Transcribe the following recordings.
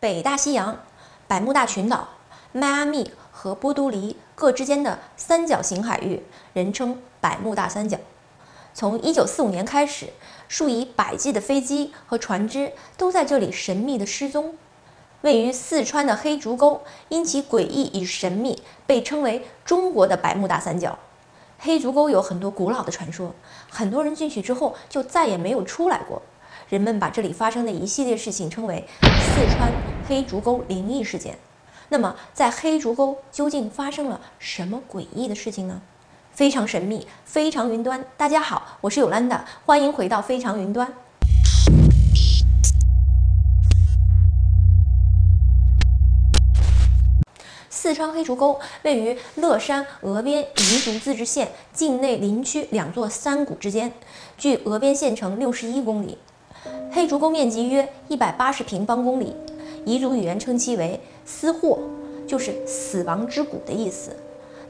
北大西洋、百慕大群岛、迈阿密和波多黎各之间的三角形海域，人称百慕大三角。从1945年开始，数以百计的飞机和船只都在这里神秘的失踪。位于四川的黑竹沟，因其诡异与神秘，被称为中国的百慕大三角。黑竹沟有很多古老的传说，很多人进去之后就再也没有出来过。人们把这里发生的一系列事情称为“四川黑竹沟灵异事件”。那么，在黑竹沟究竟发生了什么诡异的事情呢？非常神秘，非常云端。大家好，我是有兰达，欢迎回到非常云端。四川黑竹沟位于乐山峨边彝族自治县境内林区两座山谷之间，距峨边县城六十一公里。黑竹沟面积约一百八十平方公里，彝族语言称其为“死货”，就是“死亡之谷”的意思。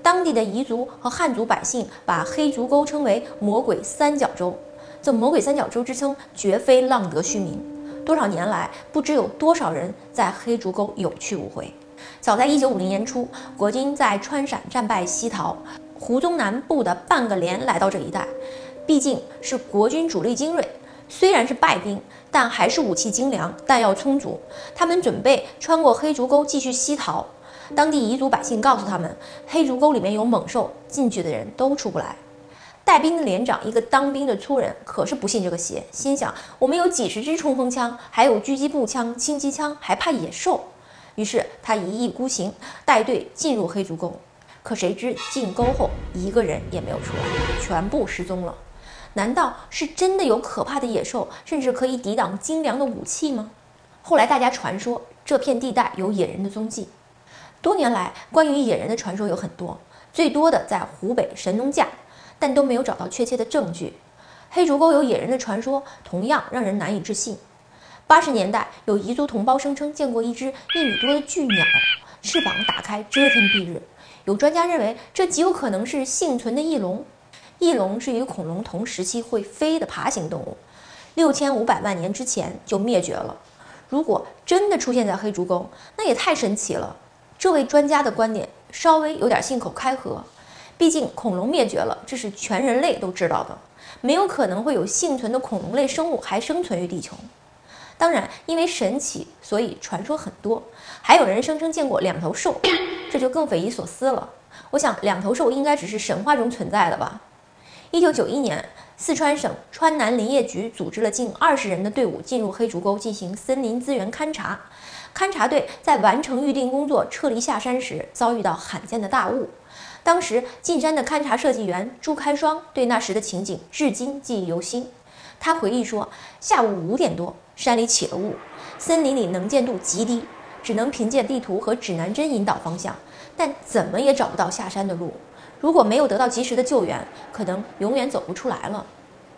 当地的彝族和汉族百姓把黑竹沟称为“魔鬼三角洲”，这“魔鬼三角洲”之称绝非浪得虚名。多少年来，不知有多少人在黑竹沟有去无回。早在一九五零年初，国军在川陕战败西逃，胡宗南部的半个连来到这一带，毕竟是国军主力精锐，虽然是败兵，但还是武器精良，弹药充足。他们准备穿过黑竹沟继续西逃。当地彝族百姓告诉他们，黑竹沟里面有猛兽，进去的人都出不来。带兵的连长，一个当兵的粗人，可是不信这个邪，心想我们有几十支冲锋枪，还有狙击步枪、轻机枪，还怕野兽？于是他一意孤行，带队进入黑竹沟。可谁知进沟后一个人也没有出来，全部失踪了。难道是真的有可怕的野兽，甚至可以抵挡精良的武器吗？后来大家传说这片地带有野人的踪迹。多年来，关于野人的传说有很多，最多的在湖北神农架，但都没有找到确切的证据。黑竹沟有野人的传说同样让人难以置信。八十年代，有彝族同胞声称见过一只一米多的巨鸟，翅膀打开，遮天蔽日。有专家认为，这极有可能是幸存的翼龙。翼龙是与恐龙同时期会飞的爬行动物，六千五百万年之前就灭绝了。如果真的出现在黑竹沟，那也太神奇了。这位专家的观点稍微有点信口开河，毕竟恐龙灭绝了，这是全人类都知道的，没有可能会有幸存的恐龙类生物还生存于地球。当然，因为神奇，所以传说很多。还有人声称见过两头兽，这就更匪夷所思了。我想，两头兽应该只是神话中存在的吧。一九九一年，四川省川南林业局组织了近二十人的队伍进入黑竹沟进行森林资源勘察。勘察队在完成预定工作撤离下山时，遭遇到罕见的大雾。当时进山的勘察设计员朱开双对那时的情景至今记忆犹新。他回忆说，下午五点多。山里起了雾，森林里能见度极低，只能凭借地图和指南针引导方向，但怎么也找不到下山的路。如果没有得到及时的救援，可能永远走不出来了。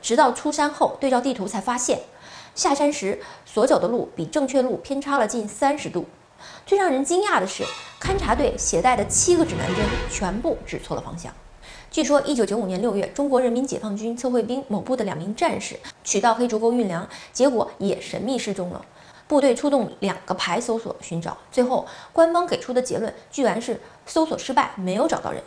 直到出山后对照地图才发现，下山时所走的路比正确路偏差了近三十度。最让人惊讶的是，勘察队携带的七个指南针全部指错了方向。据说，一九九五年六月，中国人民解放军测绘兵某部的两名战士取到黑竹沟运粮，结果也神秘失踪了。部队出动两个排搜索寻找，最后官方给出的结论居然是搜索失败，没有找到人。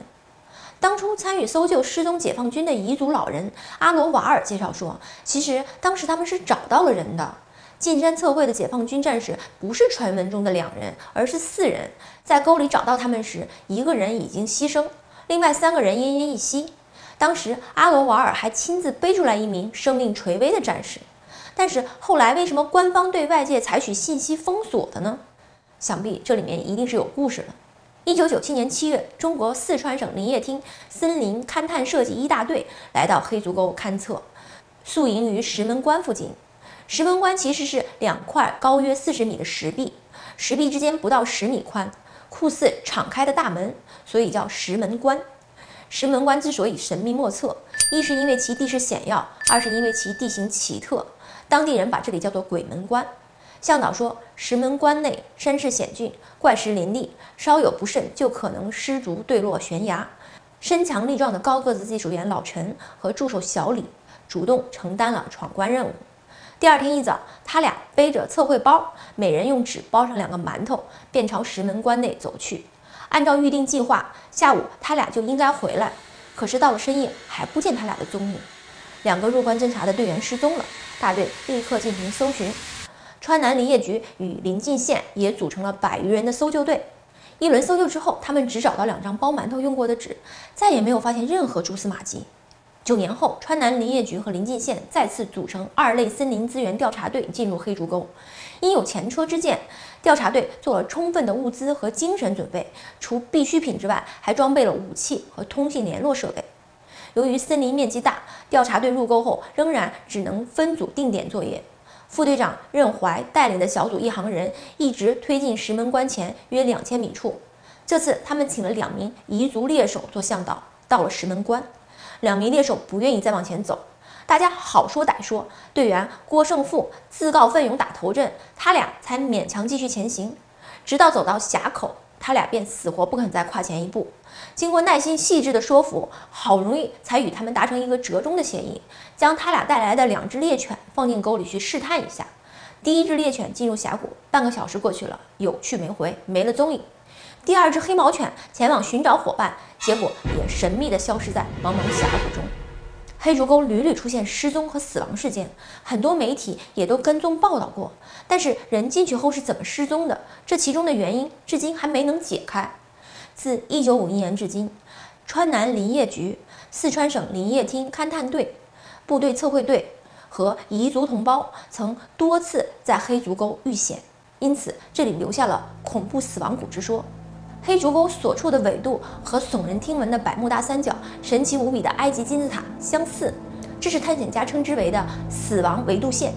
当初参与搜救失踪解放军的彝族老人阿罗瓦尔介绍说，其实当时他们是找到了人的。进山测绘的解放军战士不是传闻中的两人，而是四人。在沟里找到他们时，一个人已经牺牲。另外三个人奄奄一息，当时阿罗瓦尔还亲自背出来一名生命垂危的战士，但是后来为什么官方对外界采取信息封锁的呢？想必这里面一定是有故事的。一九九七年七月，中国四川省林业厅森林勘探设计一大队来到黑竹沟勘测，宿营于石门关附近。石门关其实是两块高约四十米的石壁，石壁之间不到十米宽。酷似敞开的大门，所以叫石门关。石门关之所以神秘莫测，一是因为其地势险要，二是因为其地形奇特。当地人把这里叫做鬼门关。向导说，石门关内山势险峻，怪石林立，稍有不慎就可能失足坠落悬崖。身强力壮的高个子技术员老陈和助手小李主动承担了闯关任务。第二天一早，他俩背着测绘包，每人用纸包上两个馒头，便朝石门关内走去。按照预定计划，下午他俩就应该回来。可是到了深夜，还不见他俩的踪影。两个入关侦查的队员失踪了，大队立刻进行搜寻。川南林业局与临近县也组成了百余人的搜救队。一轮搜救之后，他们只找到两张包馒头用过的纸，再也没有发现任何蛛丝马迹。九年后，川南林业局和临近县再次组成二类森林资源调查队，进入黑竹沟。因有前车之鉴，调查队做了充分的物资和精神准备，除必需品之外，还装备了武器和通信联络设备。由于森林面积大，调查队入沟后仍然只能分组定点作业。副队长任怀带领的小组一行人一直推进石门关前约两千米处。这次他们请了两名彝族猎手做向导，到了石门关。两名猎手不愿意再往前走，大家好说歹说，队员郭胜富自告奋勇打头阵，他俩才勉强继续前行。直到走到峡口，他俩便死活不肯再跨前一步。经过耐心细致的说服，好容易才与他们达成一个折中的协议，将他俩带来的两只猎犬放进沟里去试探一下。第一只猎犬进入峡谷，半个小时过去了，有去没回，没了踪影。第二只黑毛犬前往寻找伙伴，结果也神秘地消失在茫茫峡谷中。黑竹沟屡屡出现失踪和死亡事件，很多媒体也都跟踪报道过。但是人进去后是怎么失踪的？这其中的原因至今还没能解开。自1951年至今，川南林业局、四川省林业厅勘探队、部队测绘队和彝族同胞曾多次在黑竹沟遇险，因此这里留下了恐怖死亡谷之说。黑竹沟所处的纬度和耸人听闻的百慕大三角、神奇无比的埃及金字塔相似，这是探险家称之为的“死亡纬度线”。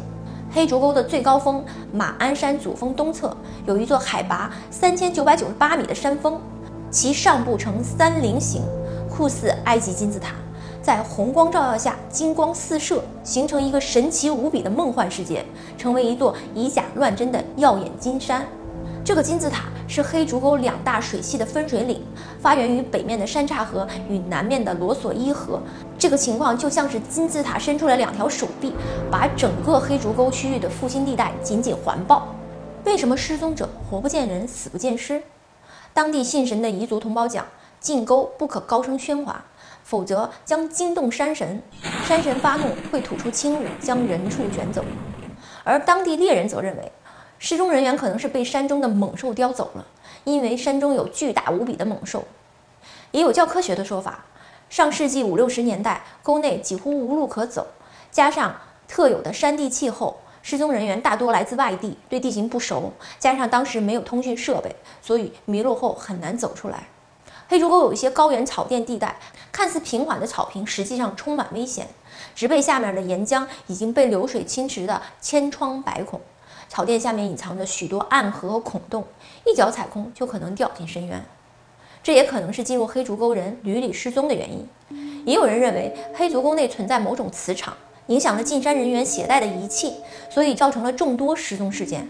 黑竹沟的最高峰马鞍山主峰东侧有一座海拔三千九百九十八米的山峰，其上部呈三棱形，酷似埃及金字塔，在红光照耀下金光四射，形成一个神奇无比的梦幻世界，成为一座以假乱真的耀眼金山。这个金字塔是黑竹沟两大水系的分水岭，发源于北面的山岔河与南面的罗索伊河。这个情况就像是金字塔伸出来两条手臂，把整个黑竹沟区域的复兴地带紧紧环抱。为什么失踪者活不见人，死不见尸？当地信神的彝族同胞讲，进沟不可高声喧哗，否则将惊动山神，山神发怒会吐出轻雾，将人畜卷走。而当地猎人则认为。失踪人员可能是被山中的猛兽叼走了，因为山中有巨大无比的猛兽。也有较科学的说法，上世纪五六十年代，沟内几乎无路可走，加上特有的山地气候，失踪人员大多来自外地，对地形不熟，加上当时没有通讯设备，所以迷路后很难走出来。黑竹沟有一些高原草甸地带，看似平缓的草坪，实际上充满危险，植被下面的岩浆已经被流水侵蚀得千疮百孔。草甸下面隐藏着许多暗河和孔洞，一脚踩空就可能掉进深渊。这也可能是进入黑竹沟人屡屡失踪的原因。也有人认为黑竹沟内存在某种磁场，影响了进山人员携带的仪器，所以造成了众多失踪事件。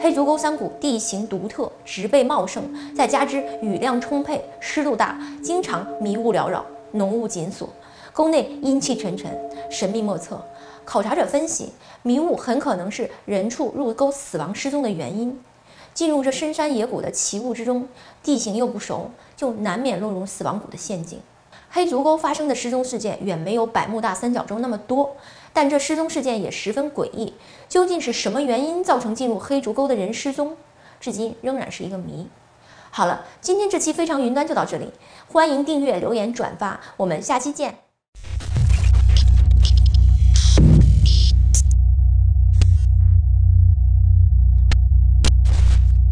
黑竹沟山谷地形独特，植被茂盛，再加之雨量充沛、湿度大，经常迷雾缭绕、浓雾紧锁，沟内阴气沉沉、神秘莫测。考察者分析，迷雾很可能是人畜入沟死亡失踪的原因。进入这深山野谷的奇雾之中，地形又不熟，就难免落入死亡谷的陷阱。黑竹沟发生的失踪事件远没有百慕大三角洲那么多，但这失踪事件也十分诡异。究竟是什么原因造成进入黑竹沟的人失踪，至今仍然是一个谜。好了，今天这期非常云端就到这里，欢迎订阅、留言、转发，我们下期见。